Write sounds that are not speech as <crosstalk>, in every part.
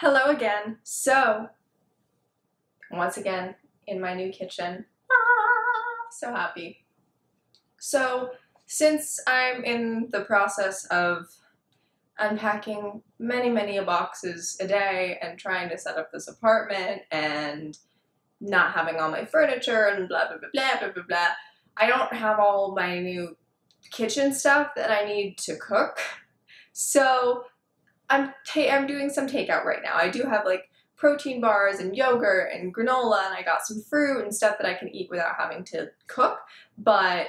Hello again. So, once again, in my new kitchen. Ah, so happy. So, since I'm in the process of unpacking many, many boxes a day and trying to set up this apartment and not having all my furniture and blah, blah, blah, blah, blah, blah, blah, I don't have all my new kitchen stuff that I need to cook. So, I'm ta- I'm doing some takeout right now. I do have like protein bars and yogurt and granola and I got some fruit and stuff that I can eat without having to cook. But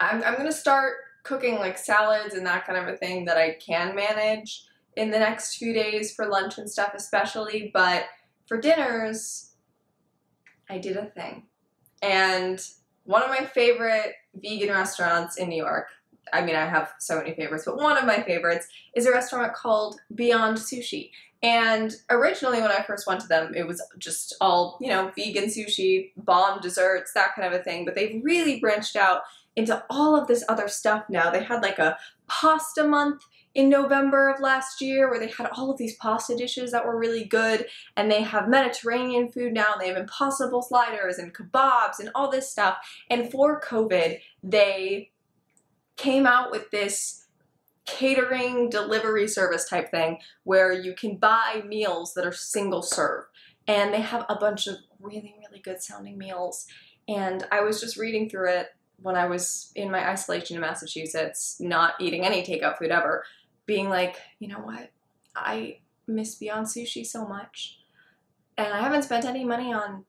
I'm I'm gonna start cooking like salads and that kind of a thing that I can manage in the next few days for lunch and stuff especially. But for dinners, I did a thing. And one of my favorite vegan restaurants in New York I mean, I have so many favorites, but one of my favorites is a restaurant called Beyond Sushi. And originally, when I first went to them, it was just all, you know, vegan sushi, bomb desserts, that kind of a thing. But they've really branched out into all of this other stuff now. They had like a pasta month in November of last year where they had all of these pasta dishes that were really good. And they have Mediterranean food now, and they have impossible sliders and kebabs and all this stuff. And for COVID, they came out with this catering delivery service type thing where you can buy meals that are single serve. And they have a bunch of really, really good sounding meals. And I was just reading through it when I was in my isolation in Massachusetts, not eating any takeout food ever, being like, you know what? I miss Beyond Sushi so much. And I haven't spent any money on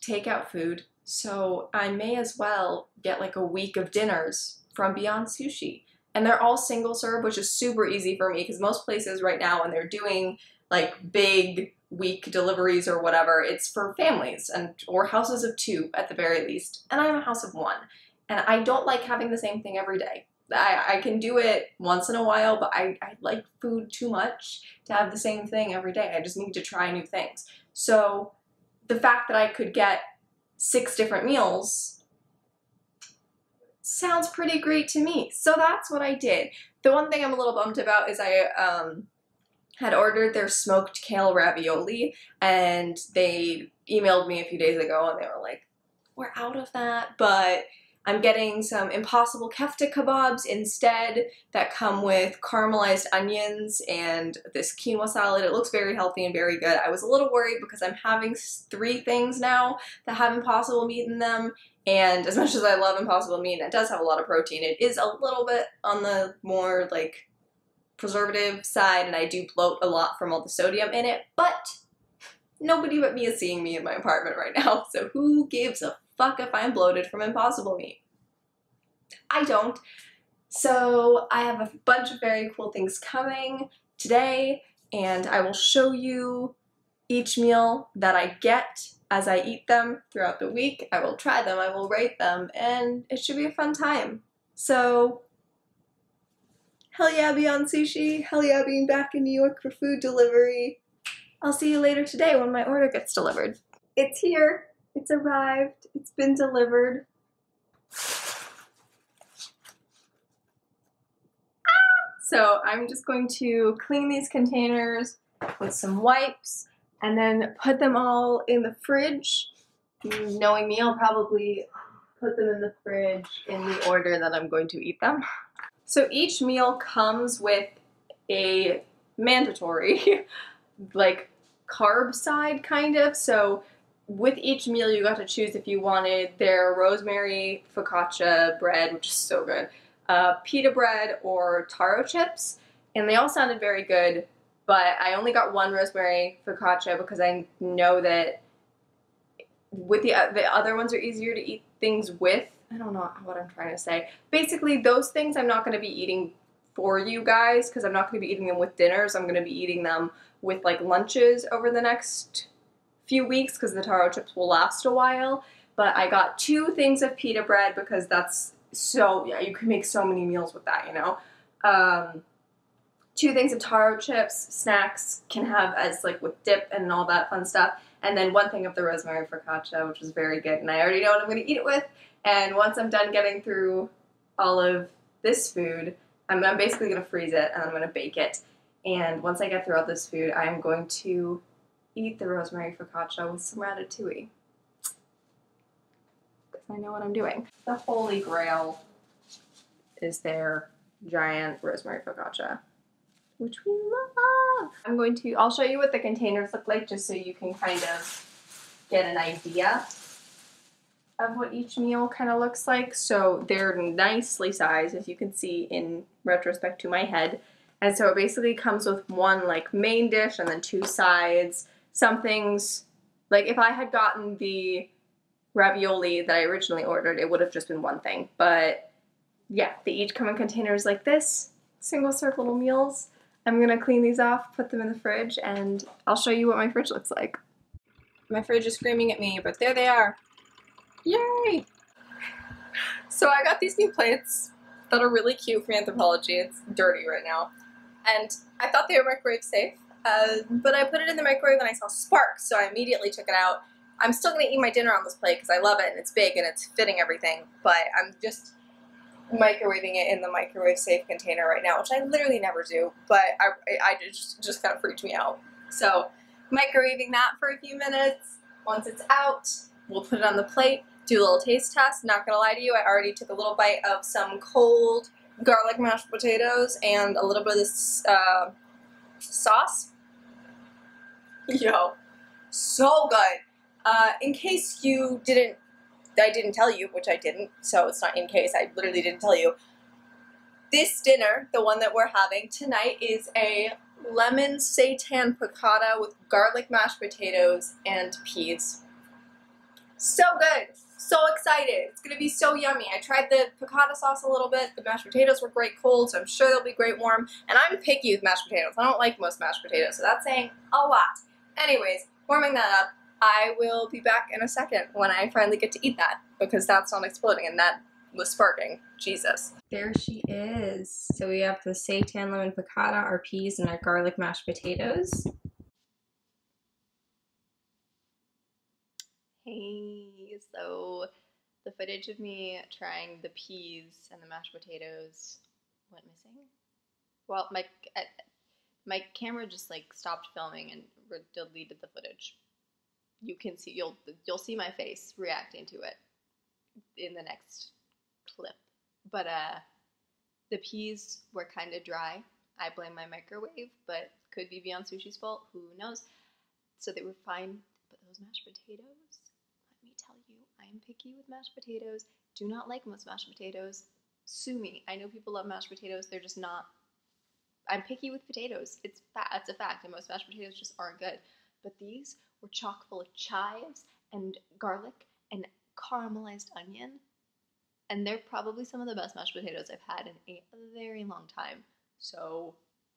takeout food, so I may as well get like a week of dinners from Beyond Sushi. And they're all single serve, which is super easy for me because most places right now, when they're doing like big week deliveries or whatever, it's for families and or houses of two at the very least. And I'm a house of one. And I don't like having the same thing every day. I, I can do it once in a while, but I, I like food too much to have the same thing every day. I just need to try new things. So the fact that I could get six different meals sounds pretty great to me. So that's what I did. The one thing I'm a little bummed about is I um, had ordered their smoked kale ravioli and they emailed me a few days ago and they were like, we're out of that, but I'm getting some impossible kefta kebabs instead that come with caramelized onions and this quinoa salad. It looks very healthy and very good. I was a little worried because I'm having three things now that have impossible meat in them and as <laughs> much as I love Impossible Meat, it does have a lot of protein. It is a little bit on the more like preservative side, and I do bloat a lot from all the sodium in it, but nobody but me is seeing me in my apartment right now, <laughs> so who gives a fuck if I'm bloated from Impossible Meat? I don't. So I have a bunch of very cool things coming today, and I will show you each meal that I get as I eat them throughout the week. I will try them, I will rate them, and it should be a fun time. So, hell yeah, Beyond Sushi. Hell yeah, being back in New York for food delivery. I'll see you later today when my order gets delivered. It's here. It's arrived. It's been delivered. So I'm just going to clean these containers with some wipes and then put them all in the fridge. Knowing me, I'll probably put them in the fridge in the order that I'm going to eat them. So each meal comes with a mandatory, <laughs> like, carb side, kind of. So with each meal, you got to choose if you wanted their rosemary focaccia bread, which is so good, uh, pita bread, or taro chips. And they all sounded very good but I only got one rosemary focaccia because I know that with the the other ones are easier to eat things with. I don't know what I'm trying to say. Basically, those things I'm not going to be eating for you guys because I'm not going to be eating them with dinners. I'm going to be eating them with like lunches over the next few weeks because the taro chips will last a while. But I got two things of pita bread because that's so yeah you can make so many meals with that you know. Um, two things of taro chips, snacks can have as like with dip and all that fun stuff. And then one thing of the rosemary focaccia, which is very good. And I already know what I'm going to eat it with. And once I'm done getting through all of this food, I'm, I'm basically going to freeze it and I'm going to bake it. And once I get through all this food, I'm going to eat the rosemary focaccia with some ratatouille. Because I know what I'm doing. The holy grail is their giant rosemary focaccia, which we love. I'm going to, I'll show you what the containers look like just so you can kind of get an idea of what each meal kind of looks like. So they're nicely sized, as you can see in retrospect to my head. And so it basically comes with one like main dish and then two sides. Some things, like if I had gotten the ravioli that I originally ordered, it would have just been one thing. But yeah, they each come in containers like this, single serve little meals. I'm gonna clean these off, put them in the fridge, and I'll show you what my fridge looks like. My fridge is screaming at me, but there they are. Yay! So I got these new plates that are really cute from Anthropologie. It's dirty right now. And I thought they were microwave safe, uh, but I put it in the microwave and I saw sparks, so I immediately took it out. I'm still going to eat my dinner on this plate because I love it and it's big and it's fitting everything, but I'm just microwaving it in the microwave safe container right now, which I literally never do, but I, I just, just kind of freaked me out. So microwaving that for a few minutes. Once it's out, we'll put it on the plate, do a little taste test. Not gonna lie to you, I already took a little bite of some cold garlic mashed potatoes and a little bit of this uh, sauce. Yo, so good. Uh, in case you didn't, I didn't tell you, which I didn't, so it's not in case, I literally didn't tell you. This dinner, the one that we're having tonight, is a lemon seitan piccata with garlic mashed potatoes and peas. So good. So excited. It's going to be so yummy. I tried the piccata sauce a little bit. The mashed potatoes were great cold, so I'm sure they'll be great warm. And I'm picky with mashed potatoes. I don't like most mashed potatoes, so that's saying a lot. Anyways, warming that up, I will be back in a second when I finally get to eat that because that's not exploding and that was sparking. Jesus. There she is. So we have the seitan lemon piccata, our peas, and our garlic mashed potatoes. Hey, so the footage of me trying the peas and the mashed potatoes went missing. Well, my uh, my camera just like stopped filming and deleted the footage. You can see you'll you'll see my face reacting to it in the next clip. But uh, the peas were kind of dry. I blame my microwave, but could be Beyond Sushi's fault. Who knows? So they were fine. But those mashed potatoes I'm picky with mashed potatoes. Do not like most mashed potatoes. Sue me. I know people love mashed potatoes. They're just not. I'm picky with potatoes. It's that's a fact, and most mashed potatoes just aren't good. But these were chock full of chives and garlic and caramelized onion, and they're probably some of the best mashed potatoes I've had in a very long time. So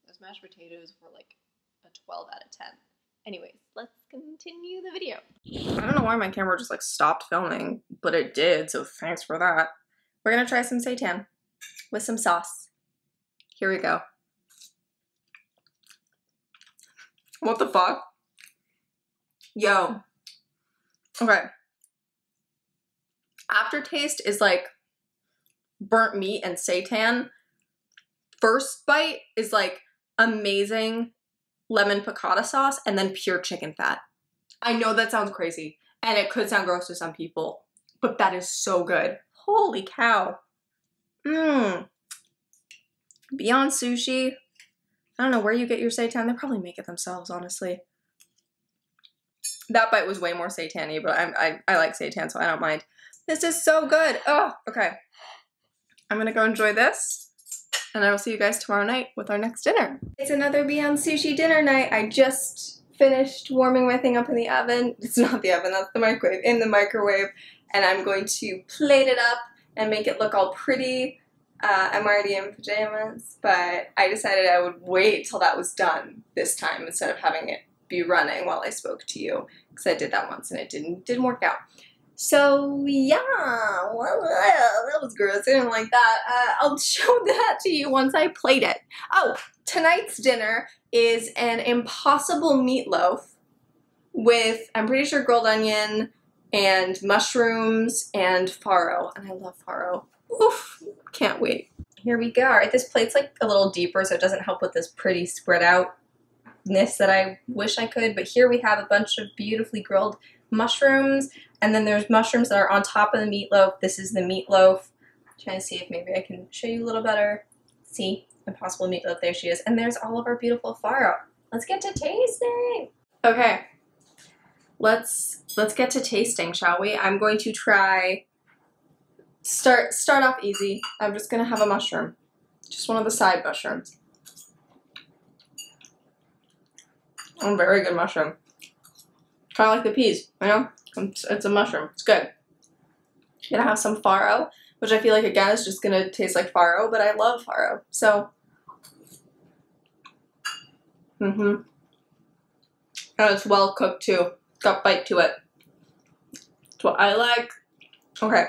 those mashed potatoes were like a 12 out of 10. Anyways, let's continue the video. Why my camera just like stopped filming, but it did, so thanks for that. We're gonna try some seitan with some sauce. Here we go. What the fuck? Yo. Okay. Aftertaste is like burnt meat and seitan. First bite is like amazing lemon piccata sauce, and then pure chicken fat. I know that sounds crazy, and it could sound gross to some people, but that is so good. Holy cow. Mmm. Beyond Sushi. I don't know where you get your seitan. They probably make it themselves, honestly. That bite was way more seitan but I, I, I like seitan, so I don't mind. This is so good. Oh, okay. I'm gonna go enjoy this and I will see you guys tomorrow night with our next dinner. It's another Beyond Sushi dinner night. I just finished warming my thing up in the oven. <laughs> It's not the oven, that's the microwave. In the microwave. And I'm going to plate it up and make it look all pretty. Uh, I'm already in pajamas, but I decided I would wait till that was done this time instead of having it be running while I spoke to you because I did that once and it didn't didn't work out. So yeah, well, that was gross. I didn't like that. Uh, I'll <laughs> show that to you once I plate it. Oh, tonight's dinner is an impossible meatloaf with, I'm pretty sure, grilled onion and mushrooms and farro. And I love farro. Oof, can't wait. here we go. All right, this plate's like a little deeper, so it doesn't help with this pretty spread outness that I wish I could. But here we have a bunch of beautifully grilled mushrooms, and then there's mushrooms that are on top of the meatloaf. This is the meatloaf. I'm trying to see if maybe I can show you a little better. See, impossible meatloaf. There she is. And there's all of our beautiful farro. Let's get to tasting. Okay, let's let's get to tasting, shall we? I'm going to try start start off easy. I'm just gonna have a mushroom, just one of the side mushrooms. A very good mushroom. Kind of like the peas, you know? It's, it's a mushroom. It's good. Gonna have some farro, which I feel like again is just gonna taste like farro, but I love farro. So, mm-hmm. And it's well cooked too. Got bite to it. That's what I like. Okay.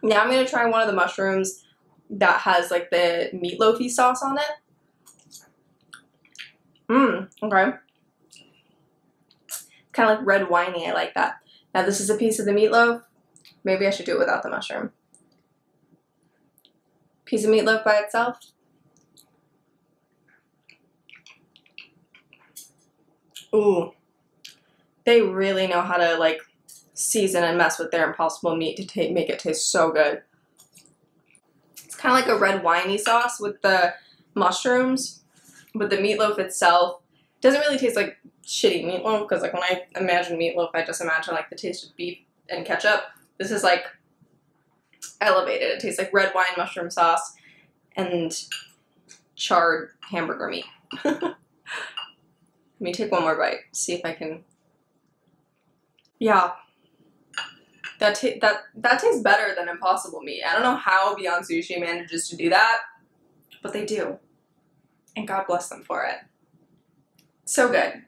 Now I'm gonna try one of the mushrooms that has like the meatloafy sauce on it. Mmm, okay. Kind of like red winey, I like that. Now this is a piece of the meatloaf. Maybe I should do it without the mushroom. Piece of meatloaf by itself. Ooh. They really know how to like season and mess with their impossible meat to make it taste so good. It's kind of like a red winey sauce with the mushrooms, but the meatloaf itself doesn't really taste like shitty meatloaf because like when I imagine meatloaf, I just imagine like the taste of beef and ketchup. This is like elevated. It tastes like red wine mushroom sauce and charred hamburger meat. <laughs> Let me take one more bite, see if I can. Yeah, that that that tastes better than Impossible Meat. I don't know how Beyond Sushi manages to do that, but they do, and God bless them for it. So good.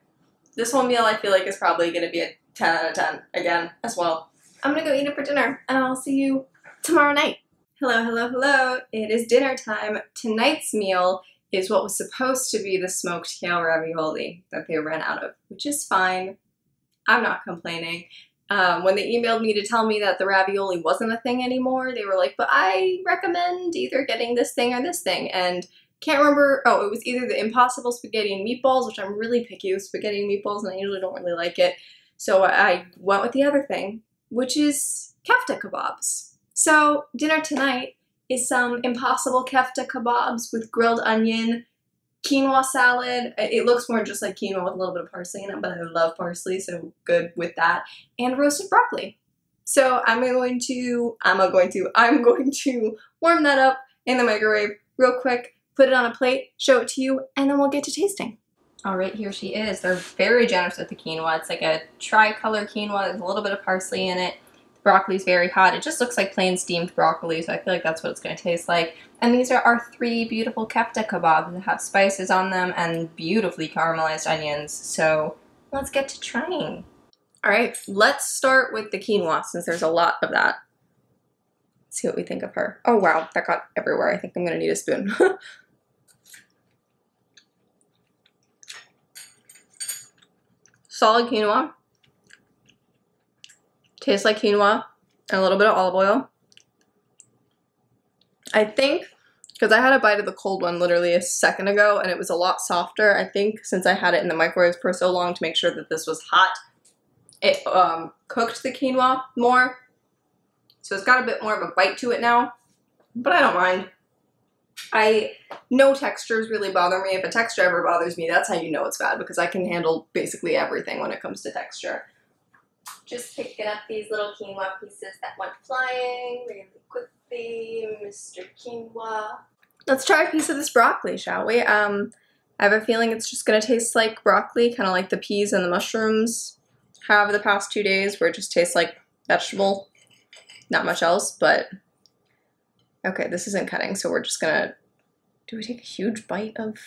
This whole meal I feel like is probably going to be a 10 out of 10 again as well. I'm going to go eat it for dinner, and I'll see you tomorrow night. Hello, hello, hello. It is dinner time. Tonight's meal is what was supposed to be the smoked kale ravioli that they ran out of, which is fine. I'm not complaining um, when they emailed me to tell me that the ravioli wasn't a thing anymore, they were like, but I recommend either getting this thing or this thing. And can't remember, oh, it was either the Impossible Spaghetti and Meatballs, which I'm really picky with spaghetti and meatballs, and I usually don't really like it. So I went with the other thing, which is kefta kebabs. So dinner tonight is some Impossible kefta kebabs with grilled onion, quinoa salad. It looks more just like quinoa with a little bit of parsley in it, but I love parsley, so good with that. And roasted broccoli. So I'm going to, I'm going to, I'm going to warm that up in the microwave real quick, put it on a plate, show it to you, and then we'll get to tasting. All right, here she is. They're very generous with the quinoa. It's like a tricolor quinoa. There's a little bit of parsley in it The broccoli's very hot. It just looks like plain steamed broccoli, so I feel like that's what it's going to taste like. And these are our three beautiful kefta kebabs that have spices on them and beautifully caramelized onions. So let's get to trying. All right, let's start with the quinoa since there's a lot of that. Let's see what we think of her. Oh wow, that got everywhere. I think I'm gonna need a spoon. <laughs> Solid quinoa. Tastes like quinoa and a little bit of olive oil. I think, because I had a bite of the cold one literally a second ago and it was a lot softer, I think since I had it in the microwave for so long to make sure that this was hot, it um, cooked the quinoa more. So it's got a bit more of a bite to it now, but I don't mind. I, no textures really bother me. If a texture ever bothers me, that's how you know it's bad because I can handle basically everything when it comes to texture. Just picking up these little quinoa pieces that went flying really quickly, Mr. Quinoa. Let's try a piece of this broccoli, shall we? Um, I have a feeling it's just going to taste like broccoli, kind of like the peas and the mushrooms have the past two days, where it just tastes like vegetable, not much else, but okay, this isn't cutting, so we're just to, do we take a huge bite of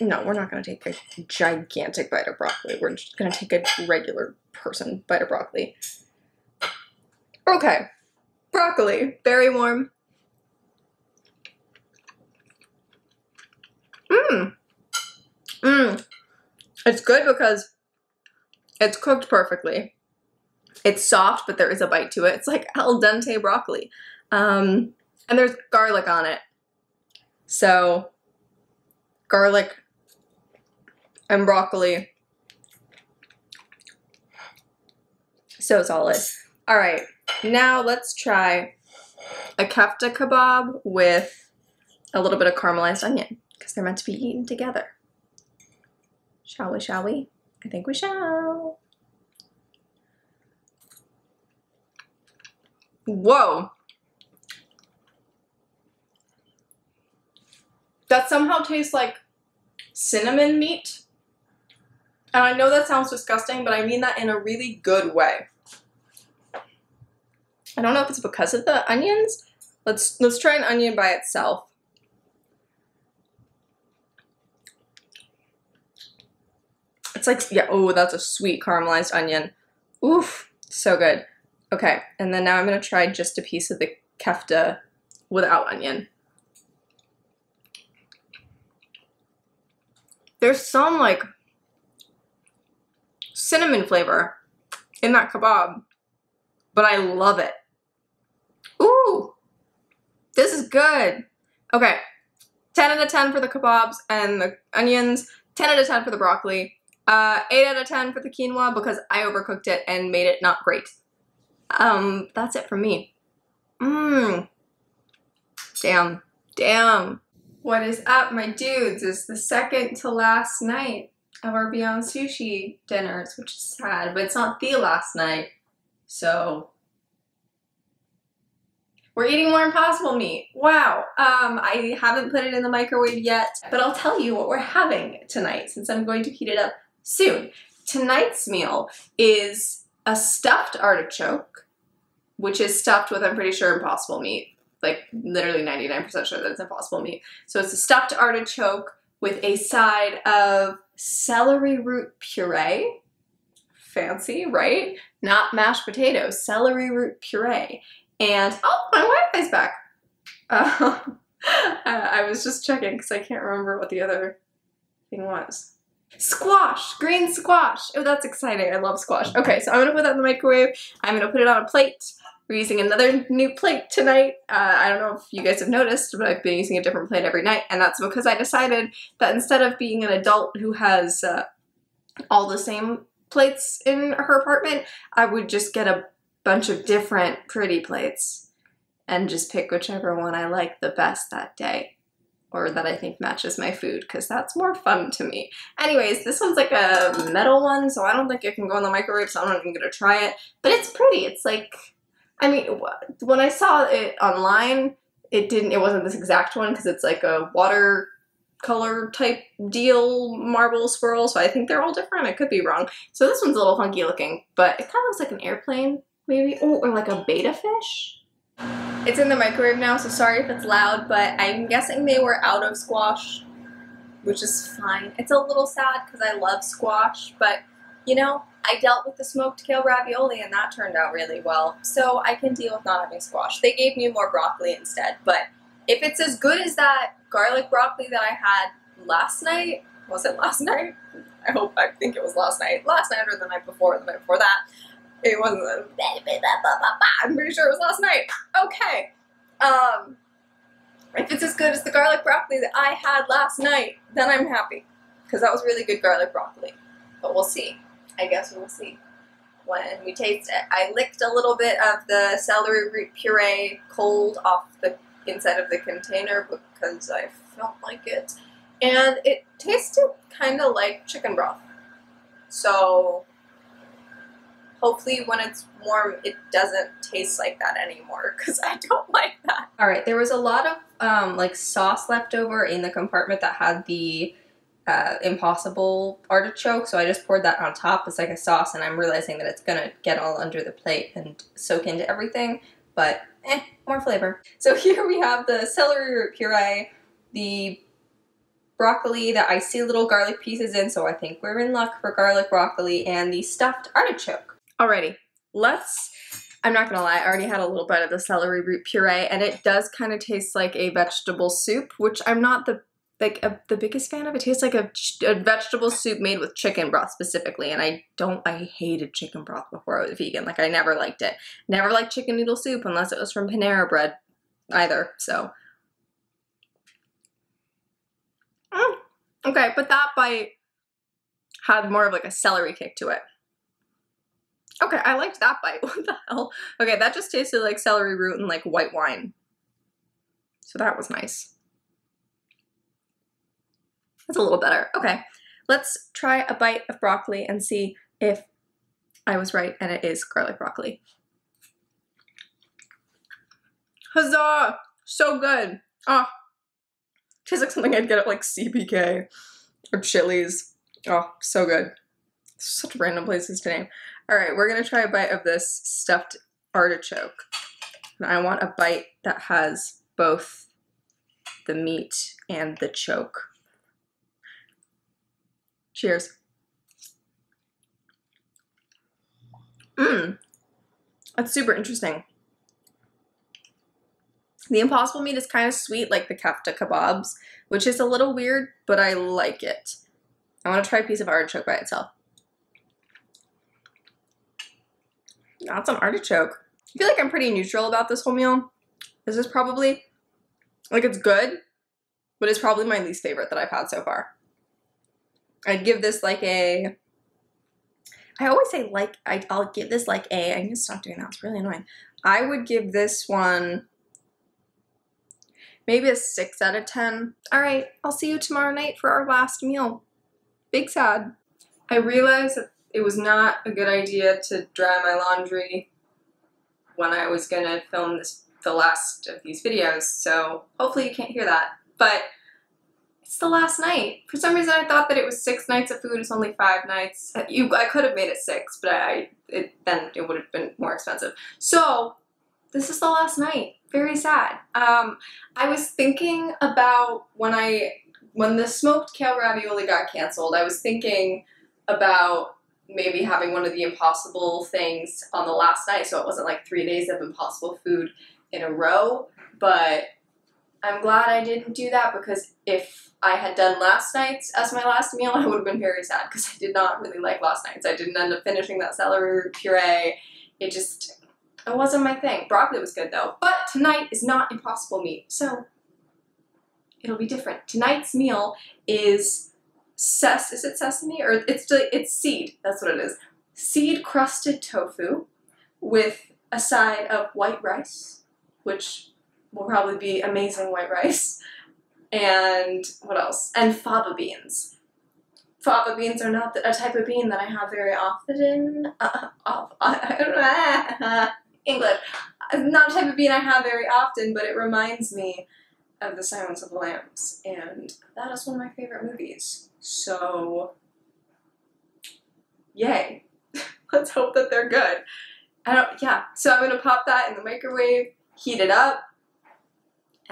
no, we're not to take a gigantic bite of broccoli. We're just to take a regular person bite of broccoli. Okay, broccoli, very warm. Mmm. Mmm. It's good because it's cooked perfectly. It's soft, but there is a bite to it. It's like al dente broccoli. Um, And there's garlic on it. So, garlic and broccoli. So solid. All right, now let's try a kefta kebab with a little bit of caramelized onion because they're meant to be eaten together. Shall we, shall we? I think we shall. Whoa. That somehow tastes like cinnamon meat. And I know that sounds disgusting, but I mean that in a really good way. I don't know if it's because of the onions. Let's let's try an onion by itself. It's like, yeah, oh, that's a sweet caramelized onion. Oof, so good. Okay, and then now I'm gonna try just a piece of the kefta without onion. There's some like cinnamon flavor in that kebab, but I love it. Ooh, this is good. Okay, 10 out of 10 for the kebabs and the onions, 10 out of 10 for the broccoli, uh, 8 out of 10 for the quinoa because I overcooked it and made it not great. Um, that's it for me. Mmm. Damn. Damn. What is up, my dudes? It's the second to last night of our Beyond Sushi dinners, which is sad, but it's not the last night. So we're eating more impossible meat. Wow. Um, I haven't put it in the microwave yet, but I'll tell you what we're having tonight since I'm going to heat it up soon. Tonight's meal is a stuffed artichoke, which is stuffed with, I'm pretty sure, impossible meat. Like literally 99% sure that it's impossible meat. So it's a stuffed artichoke with a side of celery root puree. Fancy, right? Not mashed potatoes, celery root puree. And, oh, my Wi-Fi's back. <laughs> Uh, I was just checking because I can't remember what the other thing was. Squash, green squash. Oh, that's exciting. I love squash. Okay, so I'm gonna put that in the microwave. I'm gonna put it on a plate. We're using another new plate tonight. Uh, I don't know if you guys have noticed, but I've been using a different plate every night, and that's because I decided that instead of being an adult who has uh, all the same plates in her apartment, I would just get a bunch of different pretty plates and just pick whichever one I like the best that day or that I think matches my food because that's more fun to me. Anyways, this one's like a metal one, so I don't think it can go in the microwave, so I'm not even gonna try it. But it's pretty. It's like, I mean, when I saw it online, it didn't, it wasn't this exact one because it's like a water color type deal marble swirl, so I think they're all different. I could be wrong. So this one's a little funky looking, but it kind of looks like an airplane, maybe. Or like a betta fish? It's in the microwave now, so sorry if it's loud, but I'm guessing they were out of squash, which is fine. It's a little sad because I love squash, but you know, I dealt with the smoked kale ravioli and that turned out really well, so I can deal with not having squash. They gave me more broccoli instead, but if it's as good as that garlic broccoli that I had last night, was it last <laughs> night? I hope, I think it was last night. Last night or the night before, the night before that. It wasn't. I'm pretty sure it was last night. Okay. Um, if it's as good as the garlic broccoli that I had last night, then I'm happy. Because that was really good garlic broccoli. But we'll see. I guess we'll see when we taste it. I licked a little bit of the celery root puree cold off the inside of the container because I felt like it. And it tasted kind of like chicken broth. So hopefully when it's warm it doesn't taste like that anymore <laughs> because I don't like that. All right, there was a lot of um, like sauce left over in the compartment that had the uh, impossible artichoke, so I just poured that on top It's like a sauce and I'm realizing that it's gonna get all under the plate and soak into everything, but eh, more flavor. So <laughs> here we have the celery root puree, the broccoli that I see little garlic pieces in, so I think we're in luck for garlic broccoli, and the stuffed artichoke. Alrighty, let's, I'm not gonna lie, I already had a little bit of the celery root puree and it does kind of taste like a vegetable soup, which I'm not the like a, the biggest fan of. It tastes like a, a, vegetable soup made with chicken broth specifically, and I don't. I hated chicken broth before I was vegan. Like I never liked it. Never liked chicken noodle soup unless it was from Panera Bread. either, so. Mm, okay, but that bite had more of like a celery kick to it. Okay, I liked that bite. <laughs> What the hell? Okay, that just tasted like celery root and like white wine. So that was nice. That's a little better. Okay, let's try a bite of broccoli and see if I was right and it is garlic broccoli. Huzzah! So good. Oh, tastes like something I'd get at like CPK or Chili's. Oh, so good. Such random places to name. All right, we're gonna try a bite of this stuffed artichoke. And I want a bite that has both the meat and the choke. Cheers. Mmm, that's super interesting. The impossible meat is kind of sweet like the kefta kebabs, which is a little weird, but I like it. I want to try a piece of artichoke by itself. That's an artichoke. I feel like I'm pretty neutral about this whole meal. This is probably, like it's good, but it's probably my least favorite that I've had so far. I'd give this like a, I always say like, I, I'll give this like a, I need to stop doing that, it's really annoying. I would give this one maybe a 6 out of 10. Alright, I'll see you tomorrow night for our last meal. Big sad. I realized that it was not a good idea to dry my laundry when I was gonna film this the last of these videos, so hopefully you can't hear that. But it's the last night. For some reason I thought that it was six nights of food, it's only five nights. You, I could have made it six, but I, it, then it would have been more expensive. So, this is the last night. Very sad. Um, I was thinking about when I, when the smoked kale ravioli got canceled, I was thinking about maybe having one of the impossible things on the last night so it wasn't like three days of impossible food in a row. But I'm glad I didn't do that because if I had done last night's as my last meal, <laughs> I would have been very sad because I did not really like last night's. I didn't end up finishing that celery puree. It just, it wasn't my thing. Broccoli was good though. But tonight is not impossible meat, so it'll be different. Tonight's meal is ses is it sesame or it's it's seed that's what it is seed crusted tofu with a side of white rice which will probably be amazing white rice and what else and fava beans fava beans are not a type of bean that I have very often <laughs> <laughs> English not a type of bean I have very often but it reminds me of The Silence of the Lambs and that is one of my favorite movies so, yay. <laughs> Let's hope that they're good. I don't, yeah. So I'm gonna pop that in the microwave, heat it up,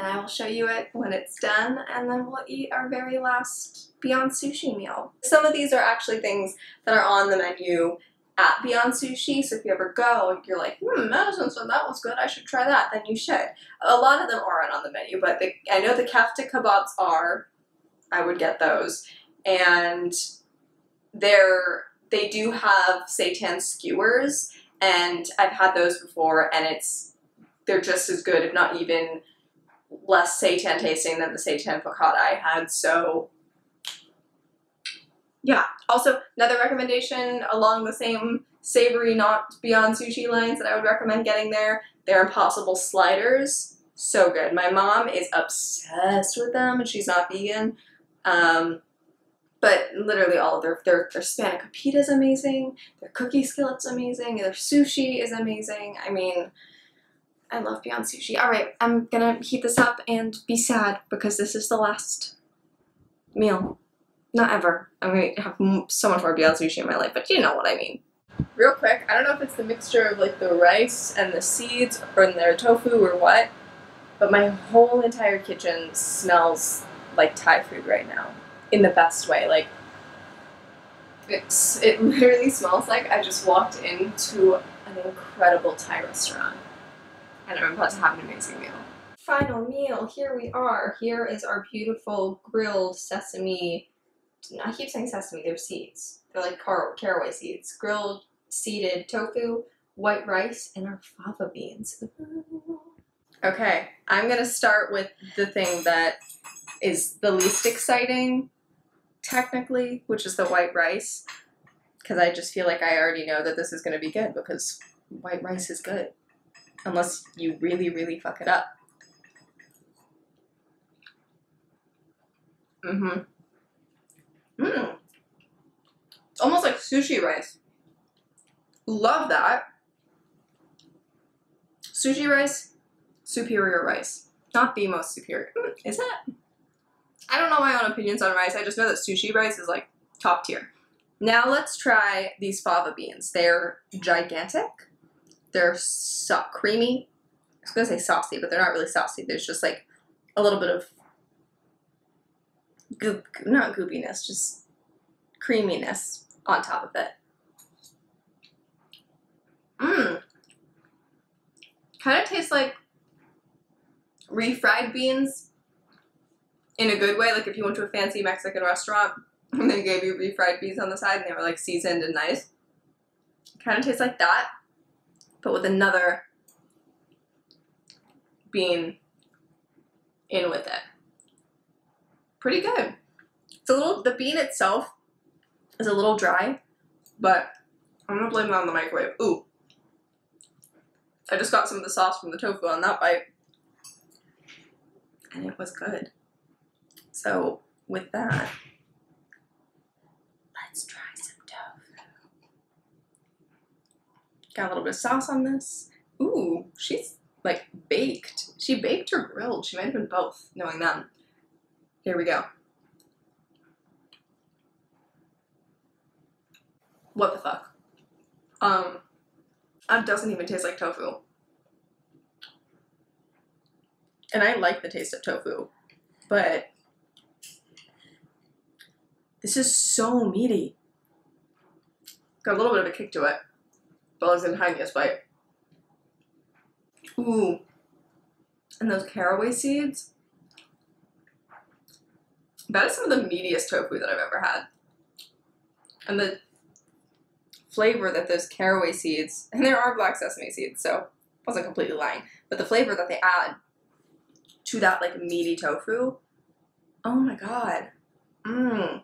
and I will show you it when it's done, and then we'll eat our very last Beyond Sushi meal. Some of these are actually things that are on the menu at Beyond Sushi, so if you ever go, you're like, hmm, that was good, I should try that, then you should. A lot of them aren't on the menu, but the, I know the kefta kebabs are. I would get those and they're they do have seitan skewers and I've had those before and it's they're just as good if not even less seitan tasting than the seitan piccata I had so yeah. Also another recommendation along the same savory not beyond sushi lines that I would recommend getting there they're impossible sliders. So good. My mom is obsessed with them and she's not vegan. Um, but literally all of their, their, their spanakopita is amazing, their cookie skillet's amazing, their sushi is amazing. I mean, I love Beyond Sushi. All right, I'm gonna heat this up and be sad because this is the last meal. Not ever. I'm gonna have so much more Beyond Sushi in my life, but you know what I mean. Real quick, I don't know if it's the mixture of like the rice and the seeds or their tofu or what, but my whole entire kitchen smells like Thai food right now in the best way. Like it's it <laughs> literally smells like I just walked into an incredible Thai restaurant and I'm about to have an amazing meal. Final meal, here we are. Here is our beautiful grilled sesame. I keep saying sesame, they're seeds. They're like car caraway seeds. Grilled seeded tofu, white rice, and our fava beans. Okay, I'm gonna start with the thing that is the least exciting, technically, which is the white rice. Because I just feel like I already know that this is gonna be good because white rice is good. Unless you really, really fuck it up. Mm-hmm. Mmm. It's almost like sushi rice. Love that. Sushi rice, superior rice. Not the most superior. Mm, Is it? I don't know my own opinions on rice. I just know that sushi rice is like top tier. Now let's try these fava beans. They're gigantic. They're so creamy. I was gonna say saucy, but they're not really saucy. There's just like a little bit of goop, not goopiness, just creaminess on top of it. Mmm. Kind of tastes like refried beans in a good way. Like if you went to a fancy Mexican restaurant and they gave you refried beans on the side and they were like seasoned and nice. Kind of tastes like that, but with another bean in with it. Pretty good. It's a little, the bean itself is a little dry, but I'm gonna blame on the microwave. Ooh. I just got some of the sauce from the tofu on that bite. And it was good. So with that, let's try some tofu. Got a little bit of sauce on this. Ooh, she's like baked. She baked or grilled. She might have been both, knowing them. Here we go. What the fuck? Um, that doesn't even taste like tofu. And I like the taste of tofu, but this is so meaty. Got a little bit of a kick to it, but tiniest bite. Ooh. And those caraway seeds. That is some of the meatiest tofu that I've ever had. And the flavor that those caraway seeds, and there are black sesame seeds, so I wasn't completely lying, but the flavor that they add to that like meaty tofu, oh my god. Mmm.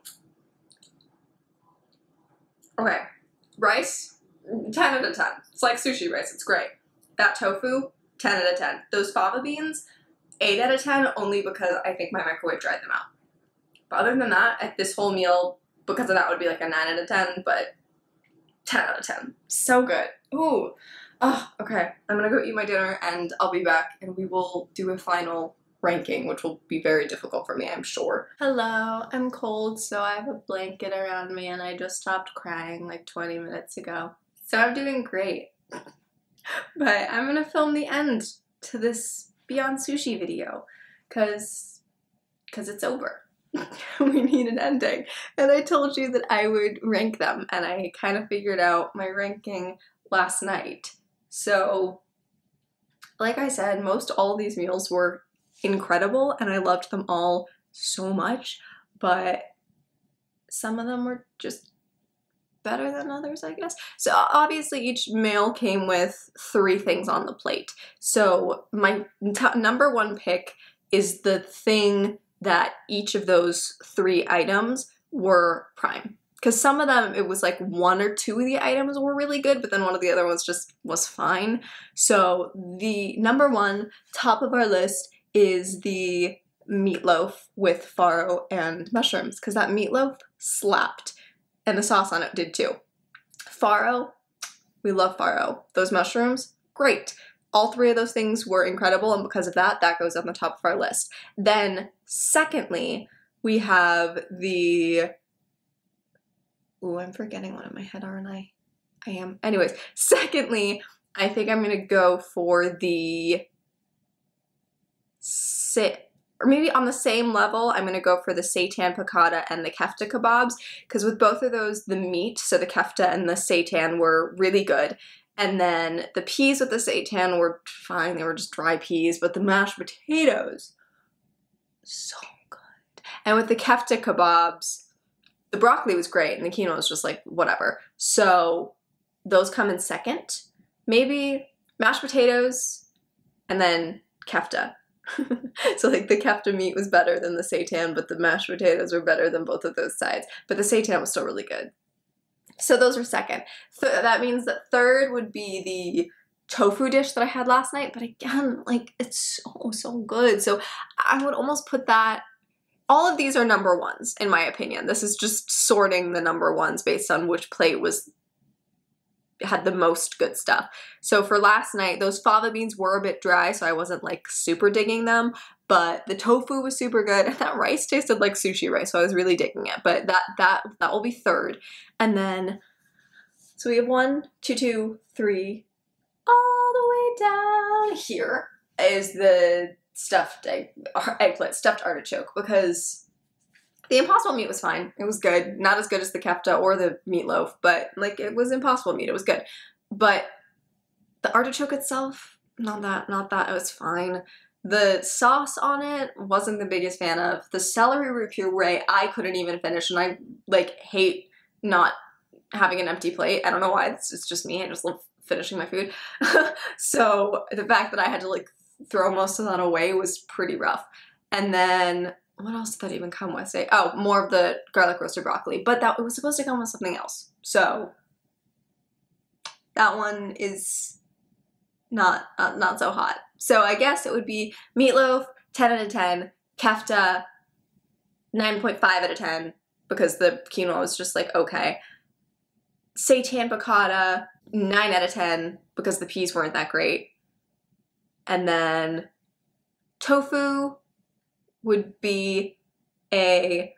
Okay, rice, 10 out of 10. It's like sushi rice, it's great. That tofu, 10 out of 10. Those fava beans, 8 out of 10 only because I think my microwave dried them out. But other than that, at this whole meal, because of that would be like a 9 out of 10, but 10 out of 10. So good. Ooh. Oh, okay. I'm gonna go eat my dinner and I'll be back and we will do a final ranking, which will be very difficult for me, I'm sure. Hello, I'm cold, so I have a blanket around me and I just stopped crying like 20 minutes ago. So I'm doing great. but I'm gonna film the end to this Beyond Sushi video because because it's over. <laughs> we need an ending. And I told you that I would rank them, and I kind of figured out my ranking last night. So, like I said, most all these meals were incredible, and I loved them all so much, but some of them were just better than others, I guess. So obviously each meal came with three things on the plate. So my t- number one pick is the thing that each of those three items were prime. Because some of them, it was like one or two of the items were really good, but then one of the other ones just was fine. So the number one, top of our list, is the meatloaf with farro and mushrooms, because that meatloaf slapped, and the sauce on it did too. Farro, we love farro. Those mushrooms, great all three of those things were incredible, and because of that, that goes on the top of our list. Then, secondly, we have the. Ooh, I'm forgetting one in my head, aren't I? I am. Anyways, secondly, I think I'm gonna go for the sit or maybe on the same level, I'm gonna go for the seitan piccata and the kefta kebabs because with both of those, the meat, so the kefta and the seitan, were really good, and then the peas with the seitan were fine, they were just dry peas, but the mashed potatoes, so good. And with the kefta kebabs, the broccoli was great and the quinoa was just like whatever. So those come in second. Maybe mashed potatoes and then kefta. <laughs> so like the kefta meat was better than the seitan, but the mashed potatoes were better than both of those sides. But the seitan was still really good. So those were second. Th- that means that third would be the tofu dish that I had last night. But again, like it's so so good. So I would almost put that. All of these are number ones in my opinion. This is just sorting the number ones based on which plate was had the most good stuff. So for last night, those fava beans were a bit dry, so I wasn't like super digging them, but the tofu was super good and that rice tasted like sushi rice, so I was really digging it. But that that that will be third. And then so we have one, two, two, three, all the way down here is the stuffed egg <laughs> eggplant, stuffed artichoke because the impossible meat was fine. It was good. Not as good as the kefta or the meatloaf, but like it was impossible meat. It was good. But the artichoke itself, not that, not that. It was fine. The sauce on it wasn't the biggest fan of. The celery root puree I couldn't even finish, and I like hate not having an empty plate. I don't know why. It's, it's just me. I just love finishing my food. <laughs> so the fact that I had to like throw most of that away was pretty rough. And then what else did that even come with? Say, oh, more of the garlic roasted broccoli, but that it was supposed to come with something else. So that one is not uh, not so hot. So I guess it would be meatloaf, ten out of ten, kefta, nine point five out of ten because the quinoa was just like okay. Seitan piccata, nine out of ten because the peas weren't that great, and then tofu would be a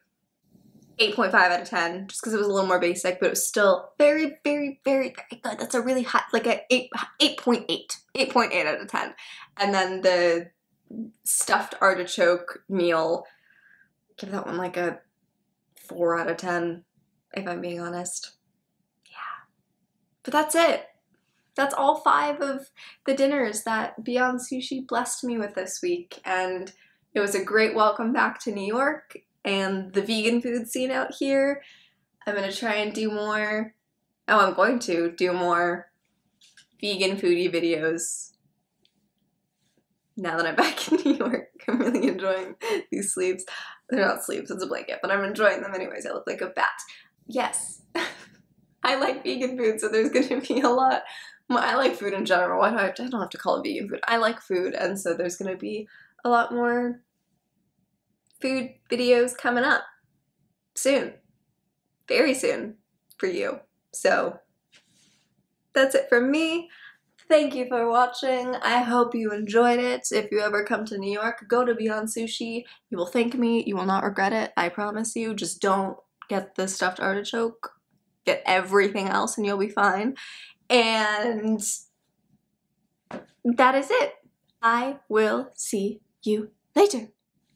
8.5 out of 10 just because it was a little more basic but it was still very very very very good. That's a really high like a 8 8.8 8.8 out of 10 and then the stuffed artichoke meal give that one like a 4 out of 10 if i'm being honest. Yeah. But that's it. That's all five of the dinners that beyond sushi blessed me with this week and it was a great welcome back to New York and the vegan food scene out here. I'm gonna try and do more. Oh, I'm going to do more vegan foodie videos now that I'm <laughs> back in New York. I'm really enjoying these sleeves. They're not sleeves, it's a blanket, but I'm enjoying them anyways. I look like a bat. Yes, <laughs> I like vegan food, so there's gonna be a lot. I like food in general. Why do I, I don't have to call it vegan food. I like food, and so there's gonna be a lot more food videos coming up soon. Very soon for you. So that's it from me. Thank you for watching. I hope you enjoyed it. If you ever come to New York, go to Beyond Sushi. You will thank me. You will not regret it. I promise you. Just don't get the stuffed artichoke. Get everything else and you'll be fine. And that is it. I will see you later.